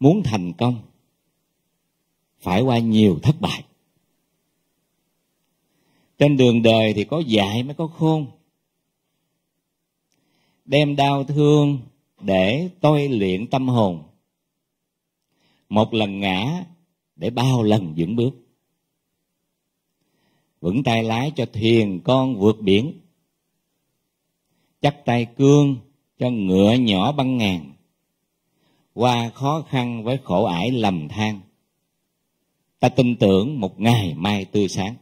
muốn thành công, phải qua nhiều thất bại. Trên đường đời thì có dạy mới có khôn. Đem đau thương để tôi luyện tâm hồn. Một lần ngã để bao lần vững bước. Vững tay lái cho thuyền con vượt biển. Chắc tay cương cho ngựa nhỏ băng ngàn qua khó khăn với khổ ải lầm than. Ta tin tưởng một ngày mai tươi sáng.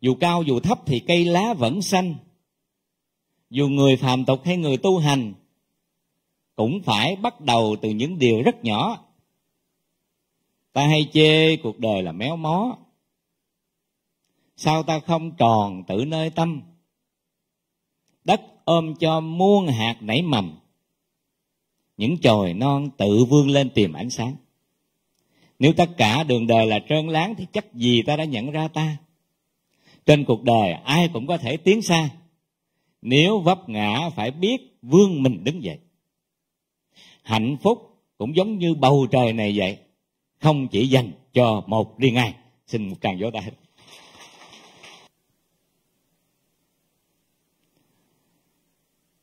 Dù cao dù thấp thì cây lá vẫn xanh. Dù người phàm tục hay người tu hành, cũng phải bắt đầu từ những điều rất nhỏ. Ta hay chê cuộc đời là méo mó. Sao ta không tròn tự nơi tâm? Đất ôm cho muôn hạt nảy mầm. Những chồi non tự vươn lên tìm ánh sáng. Nếu tất cả đường đời là trơn láng thì chắc gì ta đã nhận ra ta? Trên cuộc đời, ai cũng có thể tiến xa. Nếu vấp ngã phải biết vươn mình đứng dậy. Hạnh phúc cũng giống như bầu trời này vậy. Không chỉ dành cho một riêng ai. Xin một càng vỗ tay.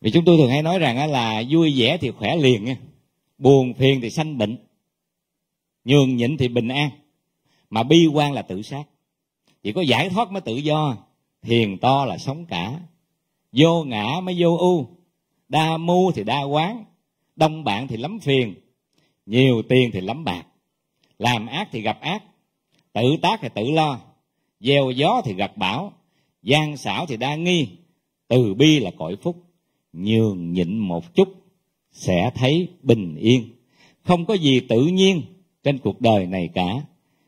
Vì chúng tôi thường hay nói rằng là vui vẻ thì khỏe liền nha, buồn phiền thì sanh bệnh, nhường nhịn thì bình an. Mà bi quan là tự sát. Chỉ có giải thoát mới tự do thiền to là sống cả. Vô ngã mới vô ưu, đa mu thì đa quán, đông bạn thì lắm phiền, nhiều tiền thì lắm bạc. Làm ác thì gặp ác, tự tác thì tự lo, gieo gió thì gặp bão, gian xảo thì đa nghi, từ bi là cõi phúc nhường nhịn một chút, sẽ thấy bình yên. Không có gì tự nhiên trên cuộc đời này cả.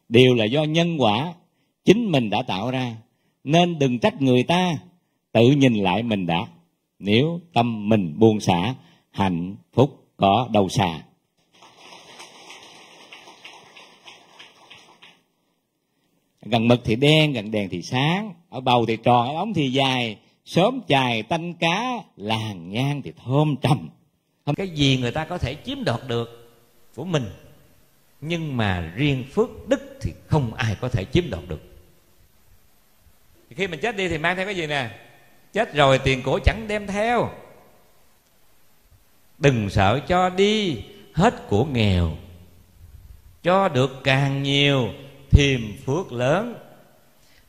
Đều là do nhân quả chính mình đã tạo ra. Nên đừng trách người ta, tự nhìn lại mình đã. Nếu tâm mình buông xả, hạnh phúc có đâu xa. Gần mực thì đen, gần đèn thì sáng. Ở bầu thì tròn, ở ống thì dài sớm chài tanh cá làng nhang thì thơm trầm. Cái gì người ta có thể chiếm đoạt được của mình nhưng mà riêng phước đức thì không ai có thể chiếm đoạt được. Khi mình chết đi thì mang theo cái gì nè? Chết rồi tiền của chẳng đem theo. Đừng sợ cho đi hết của nghèo. Cho được càng nhiều thêm phước lớn.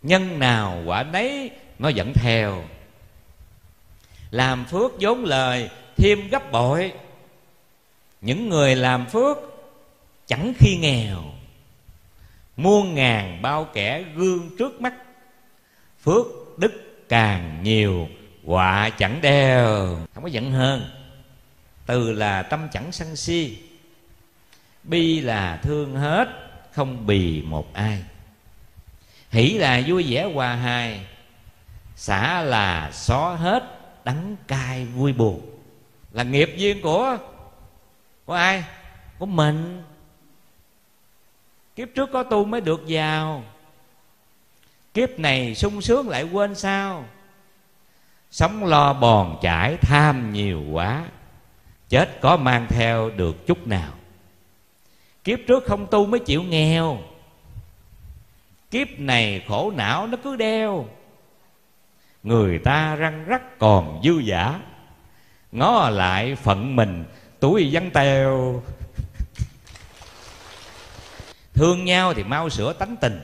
Nhân nào quả nấy nó dẫn theo làm phước vốn lời, thêm gấp bội. Những người làm phước chẳng khi nghèo. Muôn ngàn bao kẻ gương trước mắt. Phước đức càng nhiều, quả chẳng đeo. Không có giận hơn từ là tâm chẳng sân si. Bi là thương hết, không bì một ai. Hỷ là vui vẻ hòa hài, xả là xóa hết đắng cay vui buồn. Là nghiệp duyên của của ai? Của mình. Kiếp trước có tu mới được giàu kiếp này sung sướng lại quên sao? Sống lo bòn chải tham nhiều quá. Chết có mang theo được chút nào. Kiếp trước không tu mới chịu nghèo. Kiếp này khổ não nó cứ đeo người ta răng rắc còn dư giả. Ngó lại phận mình túi vắng teo, thương nhau thì mau sửa tánh tình.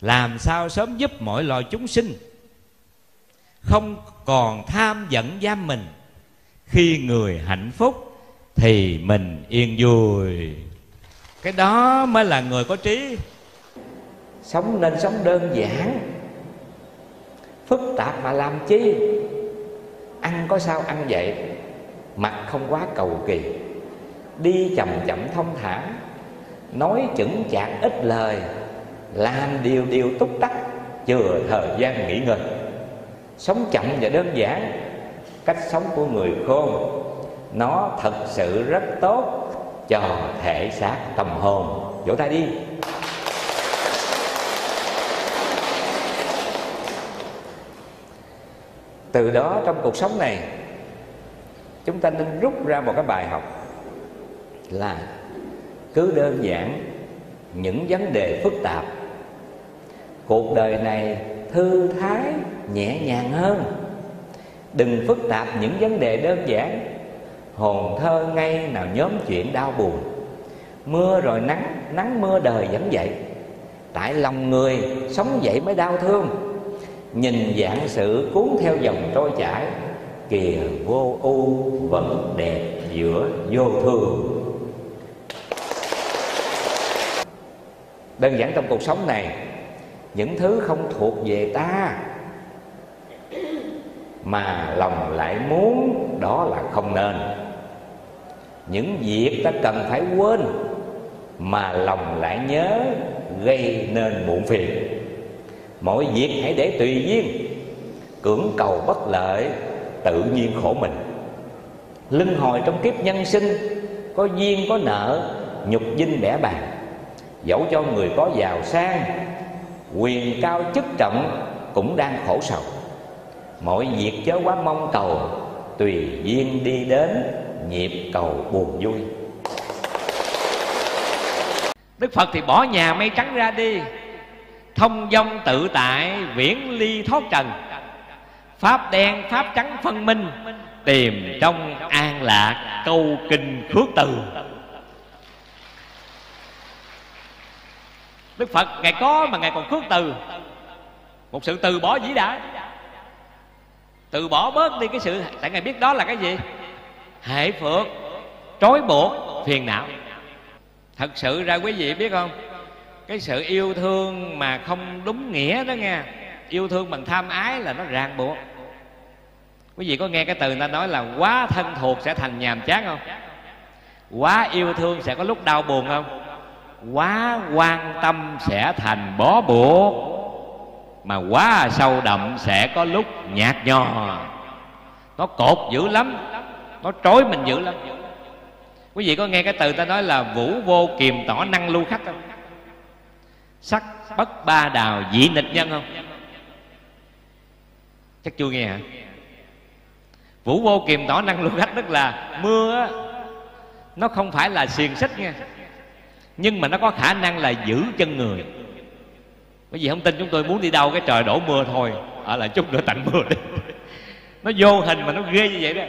Làm sao sớm giúp mọi loài chúng sinh. Không còn tham giận giam mình. Khi người hạnh phúc thì mình yên vui. Cái đó mới là người có trí. Sống nên sống đơn giản phức tạp mà làm chi? Ăn có sao ăn vậy? Mặt không quá cầu kỳ. Đi chậm chậm thông thả. Nói chững chạc ít lời. Làm điều điều túc tắc. Chừa thời gian nghỉ ngơi. Sống chậm và đơn giản. Cách sống của người khôn. Nó thật sự rất tốt. Cho thể xác tâm hồn. Vỗ tay đi. Từ đó trong cuộc sống này, chúng ta nên rút ra một cái bài học là cứ đơn giản những vấn đề phức tạp. Cuộc đời này thư thái, nhẹ nhàng hơn. Đừng phức tạp những vấn đề đơn giản. Hồn thơ ngay nào nhóm chuyện đau buồn. Mưa rồi nắng nắng mưa đời vẫn vậy. Tại lòng người, sống vậy mới đau thương nhìn dạng sự cuốn theo dòng trôi chảy, kìa vô u vẫn đẹp giữa vô thường. Đơn giản trong cuộc sống này, những thứ không thuộc về ta, mà lòng lại muốn đó là không nên. Những việc ta cần phải quên, mà lòng lại nhớ gây nên muộn phiền mọi việc hãy để tùy duyên. Cưỡng cầu bất lợi, tự nhiên khổ mình. Luân hồi trong kiếp nhân sinh, có duyên có nợ, nhục dinh bẻ bàn dẫu cho người có giàu sang, quyền cao chức trọng cũng đang khổ sầu. Mọi việc chớ quá mong cầu, tùy duyên đi đến, nhịp cầu buồn vui. Đức phật thì bỏ nhà mây trắng ra đi thông dong tự tại, viễn ly thoát trần. Pháp đen, pháp trắng phân minh, tìm trong an lạc câu kinh khước từ. Đức phật, ngài có mà ngài còn khước từ. Một sự từ bỏ dĩ đã từ bỏ bớt đi cái sự, tại ngài biết đó là cái gì? Hệ phượng trói buộc, phiền não. Thật sự ra quý vị biết không? Cái sự yêu thương mà không đúng nghĩa đó nghe. Yêu thương bằng tham ái là nó ràng buộc. Quý vị có nghe cái từ người ta nói là quá thân thuộc sẽ thành nhàm chán không? Quá yêu thương sẽ có lúc đau buồn không? Quá quan tâm sẽ thành bó buộc. Mà quá sâu đậm sẽ có lúc nhạt nhòa nó cột dữ lắm. Nó trói mình dữ lắm. Quý vị có nghe cái từ ta nói là vũ vô kiềm tỏ năng lưu khách không? Sắc bất ba đào dị nịch nhân không? Chắc chưa nghe hả? Vũ vô kiềm tỏ năng lưu khách tức là mưa nó không phải là xiềng xích nha. Nhưng mà nó có khả năng là giữ chân người. Bởi vì không tin chúng tôi muốn đi đâu cái trời đổ mưa thôi. À, Ở lại chút nữa tạnh mưa đi. Nó vô hình mà nó ghê như vậy đó.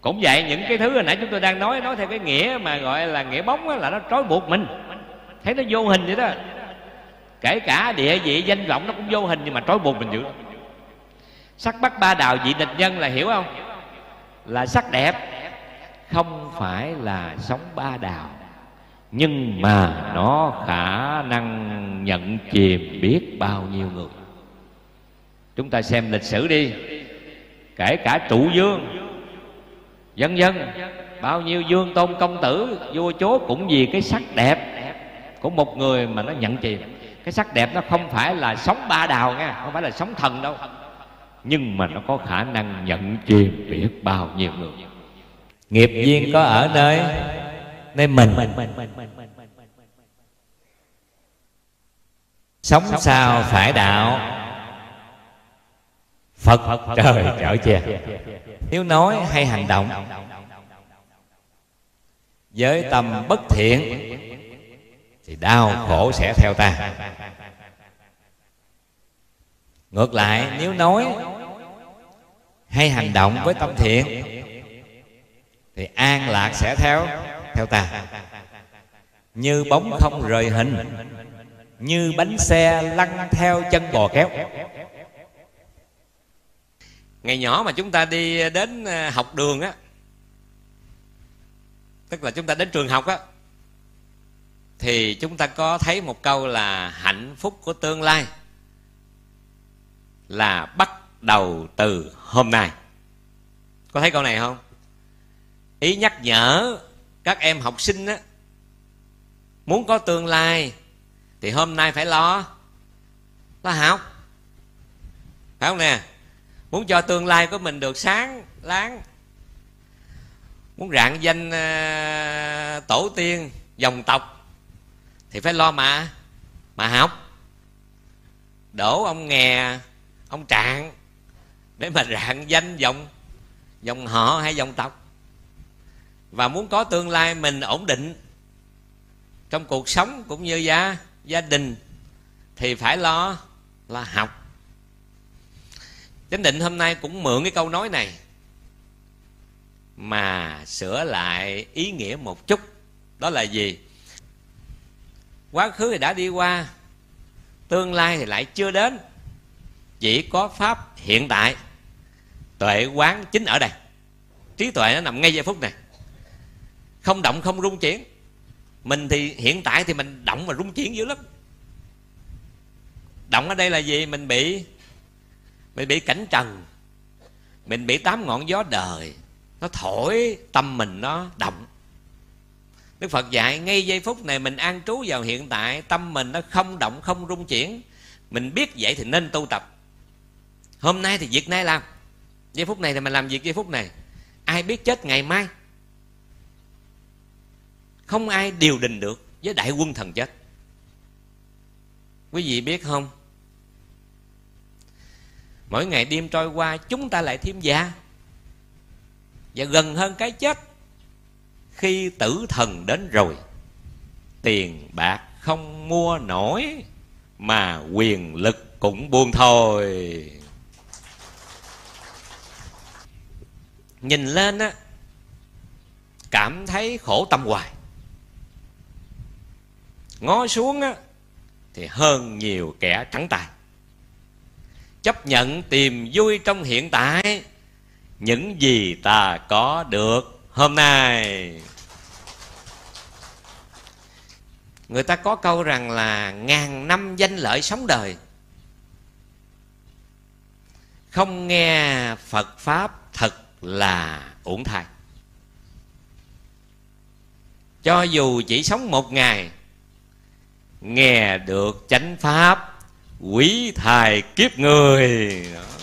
Cũng vậy những cái thứ hồi nãy chúng tôi đang nói nói theo cái nghĩa mà gọi là nghĩa bóng đó, là nó trói buộc mình thấy nó vô hình vậy đó. Kể cả địa vị, danh vọng nó cũng vô hình, nhưng mà trói buộc mình dữ sắc bắt ba đào vị địch nhân là hiểu không? Là sắc đẹp. Không phải là sống ba đào. Nhưng mà nó khả năng nhận chìm biết bao nhiêu người. Chúng ta xem lịch sử đi. Kể cả trụ dương. Dân dân, bao nhiêu dương tôn công tử, vua chúa cũng vì cái sắc đẹp của một người mà nó nhận chìm. Cái sắc đẹp nó không phải là sống ba đào nha không phải là sống thần đâu. Nhưng mà nó có khả năng nhận chìm biết bao nhiêu người. Nghiệp duyên có ở nơi nơi mình. Sống sao phải đạo? phật trời chở che nếu nói hay hành động với tâm bất thiện thì đau khổ sẽ theo ta. ngược lại nếu nói hay hành động với tâm thiện thì an lạc sẽ theo theo ta. như bóng không rời hình như bánh xe lăn theo chân bò kéo. ngày nhỏ mà chúng ta đi đến ờ, học đường á tức là chúng ta đến trường học á thì chúng ta có thấy một câu là hạnh phúc của tương lai là bắt đầu từ hôm nay. Có thấy câu này không? Ý nhắc nhở các em học sinh á, muốn có tương lai thì hôm nay phải lo. Lo học. Phải không nè? Muốn cho tương lai của mình được sáng, láng. Muốn rạng danh à, tổ tiên, dòng tộc thì phải lo mà. Mà học. Đổ ông nghè, ông trạng, để mà rạng danh dòng dòng họ hay dòng tộc. Và muốn có tương lai mình ổn định trong cuộc sống cũng như gia gia đình, thì phải lo là học. Chánh định hôm nay cũng mượn cái câu nói này mà sửa lại ý nghĩa một chút. Đó là gì? Quá khứ thì đã đi qua, tương lai thì lại chưa đến. Chỉ có pháp hiện tại, tuệ quán chính ở đây. Trí tuệ nó nằm ngay giây phút này. Không động, không rung chuyển. Mình thì hiện tại thì mình động và rung chuyển dữ lắm. Động ở đây là gì? Mình bị mình bị cảnh trần. Mình bị tám ngọn gió đời. Nó thổi tâm mình nó động đức phật dạy ngay giây phút này mình an trú vào hiện tại, tâm mình nó không động, không rung chuyển. Mình biết vậy thì nên tu tập. Hôm nay thì việc nay làm. Giây phút này thì mình làm việc giây phút này. Ai biết chết ngày mai? Không ai điều đình được với đại quân thần chết. Quý vị biết không? Mỗi ngày đêm trôi qua, chúng ta lại thêm già. Và gần hơn cái chết khi tử thần đến rồi, tiền bạc không mua nổi, mà quyền lực cũng buông thôi. Nhìn lên á, cảm thấy khổ tâm hoài. Ngó xuống á, thì hơn nhiều kẻ trắng tay. Chấp nhận tìm vui trong hiện tại, những gì ta có được hôm nay, người ta có câu rằng là ngàn năm danh lợi sống đời không nghe phật pháp thật là uổng thai cho dù chỉ sống một ngày, nghe được chánh pháp, quý thài kiếp người Đó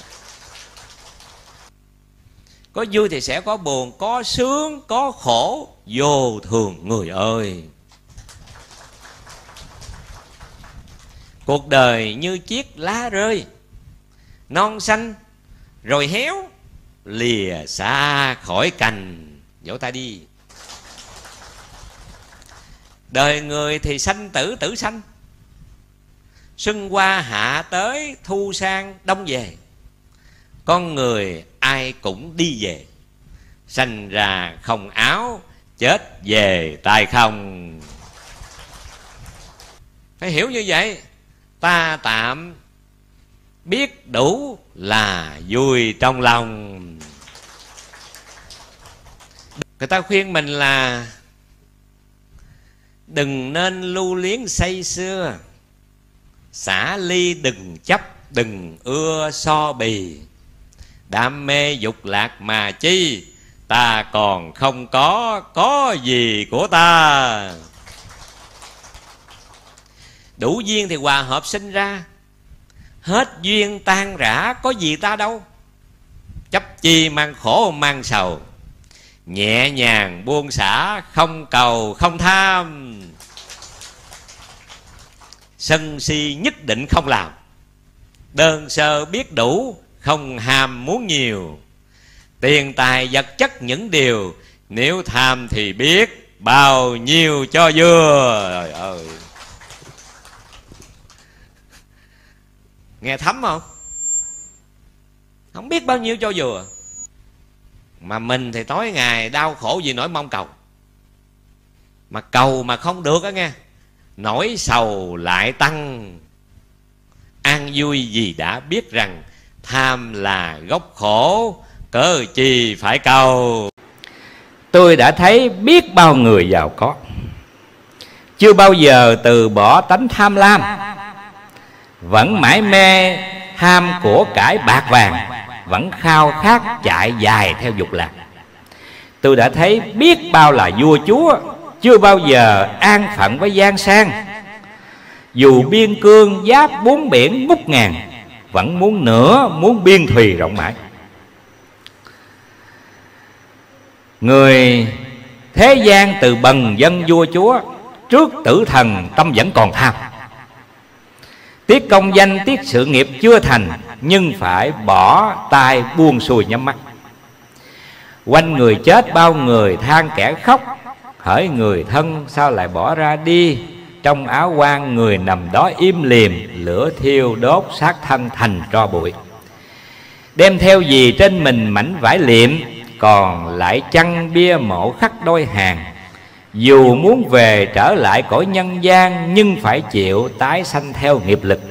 có vui thì sẽ có buồn, có sướng, có khổ. Vô thường, người ơi. Cuộc đời như chiếc lá rơi, non xanh, rồi héo, lìa xa khỏi cành. Vỗ tay đi. Đời người thì sanh tử tử sanh. Xuân qua hạ tới, thu sang, đông về. Con người ai cũng đi về. Sanh ra không áo, chết về tay không. Phải hiểu như vậy, ta tạm biết đủ là vui trong lòng. Người ta khuyên mình là đừng nên lưu luyến say xưa. Xả ly đừng chấp, đừng ưa so bì đam mê dục lạc mà chi? Ta còn không có có gì của ta? Đủ duyên thì hòa hợp sinh ra. Hết duyên tan rã, có gì ta đâu? Chấp chi mang khổ, mang sầu. Nhẹ nhàng buông xả, không cầu, không tham. Sân si nhất định không làm. Đơn sơ biết đủ không ham muốn nhiều. Tiền tài vật chất những điều, nếu tham thì biết bao nhiêu cho vừa. Trời ơi. Nghe thấm không? Không biết bao nhiêu cho vừa. Mà mình thì tối ngày đau khổ gì nỗi mong cầu. Mà cầu mà không được á nghe, nỗi sầu lại tăng. An vui vì đã biết rằng tham là gốc khổ, cớ chi phải cầu. Tôi đã thấy biết bao người giàu có, chưa bao giờ từ bỏ tánh tham lam. Vẫn mãi mê ham của cải bạc vàng, vẫn khao khát chạy dài theo dục lạc. Tôi đã thấy biết bao là vua chúa, chưa bao giờ an phận với gian sang. Dù biên cương giáp bốn biển ngút ngàn vẫn muốn nữa muốn biên thùy rộng mãi. Người thế gian từ bần dân vua chúa, trước tử thần tâm vẫn còn tham. Tiếc công danh, tiếc sự nghiệp chưa thành, nhưng phải bỏ tay buông xuôi nhắm mắt. Quanh người chết, bao người than kẻ khóc, hỡi người thân sao lại bỏ ra đi? Trong áo quan người nằm đó im liềm, lửa thiêu đốt xác thân thành tro bụi. Đem theo gì trên mình mảnh vải liệm, còn lại chăn bia mộ khắc đôi hàng. Dù muốn về trở lại cõi nhân gian, nhưng phải chịu tái sanh theo nghiệp lực.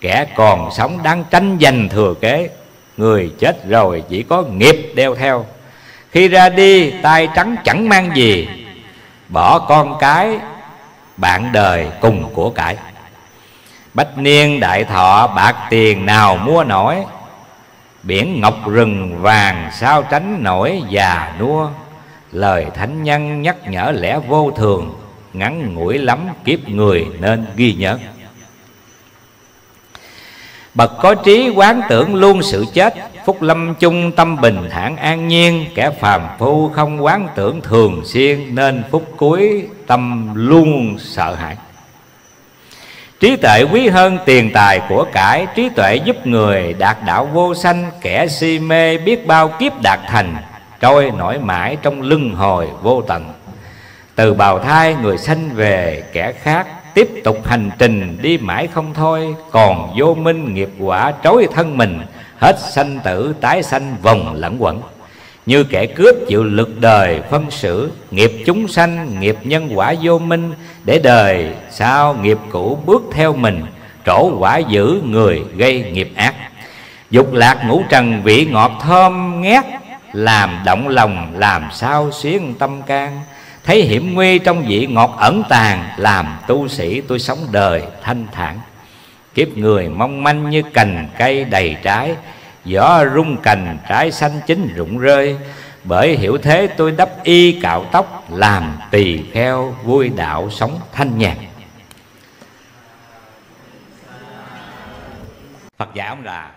Kẻ còn sống đang tranh giành thừa kế, người chết rồi chỉ có nghiệp đeo theo. Khi ra đi tay trắng chẳng mang gì. Bỏ con cái bạn đời cùng của cải. Bách niên đại thọ, bạc tiền nào mua nổi? Biển ngọc rừng vàng sao tránh nổi già nua? Lời thánh nhân nhắc nhở lẽ vô thường, ngắn ngủi lắm kiếp người nên ghi nhớ. Bậc có trí quán tưởng luôn sự chết phúc lâm chung tâm bình thản an nhiên, kẻ phàm phu không quán tưởng thường xuyên, nên phút cuối tâm luôn sợ hãi. Trí tuệ quý hơn tiền tài của cải, Trí tuệ giúp người đạt đạo vô sanh, Kẻ si mê biết bao kiếp đạt thành, Trôi nổi mãi trong lưng hồi vô tận. Từ bào thai người sanh về, kẻ khác Tiếp tục hành trình đi mãi không thôi, Còn vô minh nghiệp quả trói thân mình Hết sanh tử, tái sanh, vòng lẫn quẩn. Như kẻ cướp chịu lực đời phân xử, nghiệp chúng sanh, nghiệp nhân quả vô minh, để đời sau nghiệp cũ bước theo mình, trổ quả giữ người gây nghiệp ác. Dục lạc ngũ trần, vị ngọt thơm ngát, làm động lòng, làm sao xuyến tâm can. Thấy hiểm nguy trong vị ngọt ẩn tàng, làm tu sĩ tôi sống đời thanh thản kiếp người mong manh như cành cây đầy trái, gió rung cành trái xanh chín rụng rơi. Bởi hiểu thế tôi đắp y cạo tóc, làm tỳ kheo vui đạo sống thanh nhàn Phật dạy ông là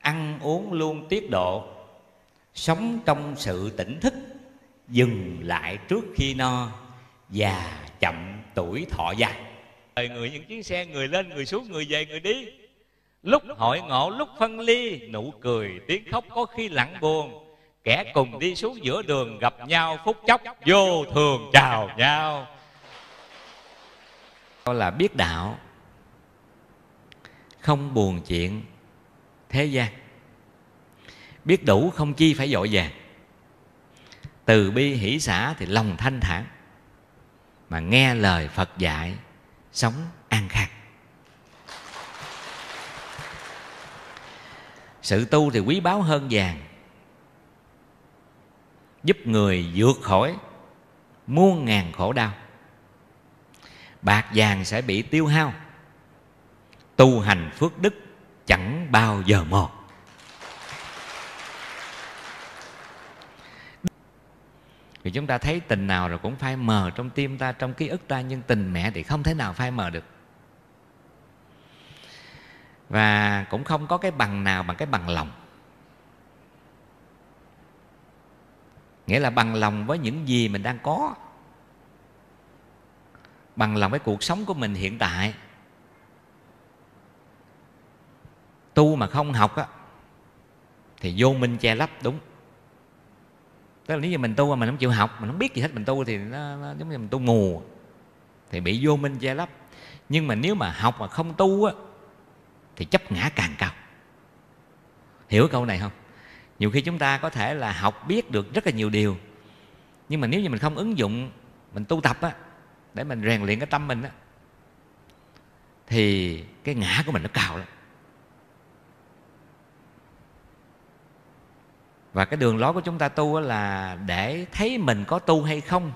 ăn uống luôn tiết độ, sống trong sự tỉnh thức, dừng lại trước khi no già chậm tuổi thọ dài đời người những chuyến xe, người lên, người xuống, người về, người đi. Lúc hội ngộ, lúc phân ly, nụ cười, tiếng khóc có khi lặng buồn. Kẻ cùng đi xuống giữa đường gặp nhau, phút chốc vô thường chào nhau. Là biết đạo. Không buồn chuyện thế gian. Biết đủ không chi phải dội vàng từ bi hỷ xã thì lòng thanh thản. Mà nghe lời phật dạy sống an khang. Sự tu thì quý báu hơn vàng, giúp người vượt khỏi muôn ngàn khổ đau. Bạc vàng sẽ bị tiêu hao, tu hành phước đức chẳng bao giờ một vì chúng ta thấy tình nào rồi cũng phai mờ trong tim ta, trong ký ức ta, nhưng tình mẹ thì không thể nào phai mờ được. Và cũng không có cái bằng nào bằng cái bằng lòng. Nghĩa là bằng lòng với những gì mình đang có. Bằng lòng với cuộc sống của mình hiện tại. Tu mà không học á, thì vô minh che lấp, đúng tức là nếu như mình tu mà mình không chịu học mình không biết gì hết mình tu thì nó, nó giống như mình tu mù thì bị vô minh che lấp. Nhưng mà nếu mà học mà không tu á thì chấp ngã càng cao. Hiểu câu này không? Nhiều khi chúng ta có thể là học biết được rất là nhiều điều nhưng mà nếu như mình không ứng dụng mình tu tập á để mình rèn luyện cái tâm mình á thì cái ngã của mình nó cao lắm. Và cái đường lối của chúng ta tu là để thấy mình có tu hay không,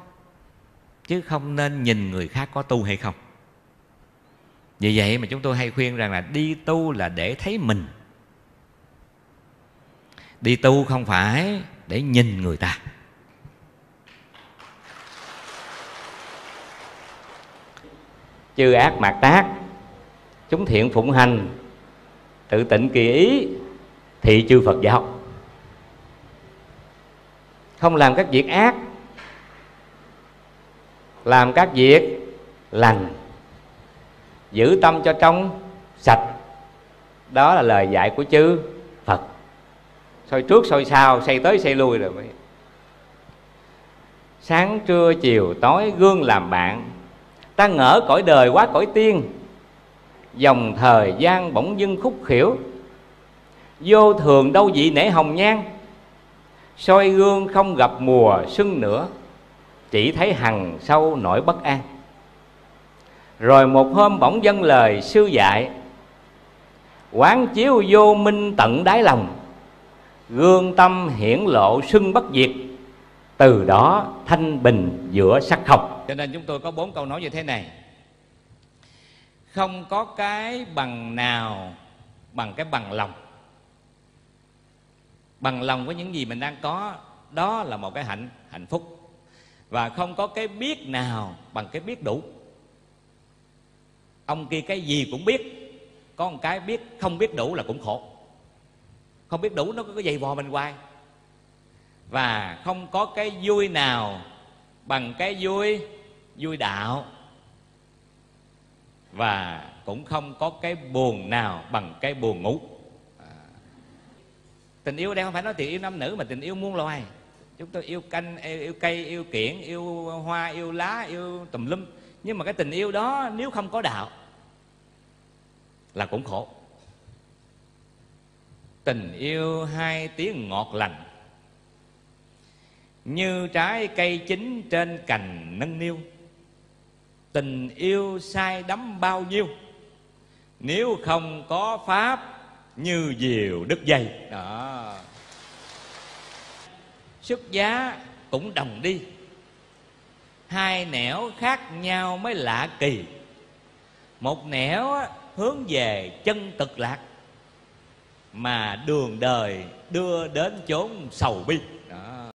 chứ không nên nhìn người khác có tu hay không. Vì vậy mà chúng tôi hay khuyên rằng là đi tu là để thấy mình. Đi tu không phải để nhìn người ta. Chư ác mạt tác, chúng thiện phụng hành, tự tịnh kỳ ý, thị chư phật giáo không làm các việc ác. Làm các việc lành. Giữ tâm cho trong sạch. Đó là lời dạy của chư phật. Soi trước, soi sau, xây tới, xây lui rồi mới. Sáng, trưa, chiều, tối, gương làm bạn. Ta ngỡ cõi đời quá cõi tiên. Dòng thời gian bỗng dưng khúc khiểu vô thường đâu dị nể hồng nhan soi gương không gặp mùa xuân nữa, chỉ thấy hằng sâu nỗi bất an. Rồi một hôm bỗng dâng lời sư dạy, quán chiếu vô minh tận đáy lòng, gương tâm hiển lộ xuân bất diệt, từ đó thanh bình giữa sắc học cho nên chúng tôi có bốn câu nói như thế này. Không có cái bằng nào bằng cái bằng lòng bằng lòng với những gì mình đang có. Đó là một cái hạnh hạnh phúc. Và không có cái biết nào bằng cái biết đủ. Ông kia cái gì cũng biết. Có một cái biết không biết đủ là cũng khổ. Không biết đủ nó có cái dày vò mình hoài và không có cái vui nào bằng cái vui vui đạo. Và cũng không có cái buồn nào bằng cái buồn ngủ tình yêu đây không phải nói tình yêu nam nữ, mà tình yêu muôn loài. Chúng tôi yêu canh yêu cây, yêu kiển, yêu hoa, yêu lá, yêu tùm lum. Nhưng mà cái tình yêu đó, nếu không có đạo, là cũng khổ. Tình yêu hai tiếng ngọt lành, như trái cây chín trên cành nâng niu. Tình yêu sai đắm bao nhiêu, nếu không có pháp như diều đứt dây. Đó. Xuất giá cũng đồng đi. Hai nẻo khác nhau mới lạ kỳ. Một nẻo hướng về chân cực lạc, mà đường đời đưa đến chốn sầu bi. Đó.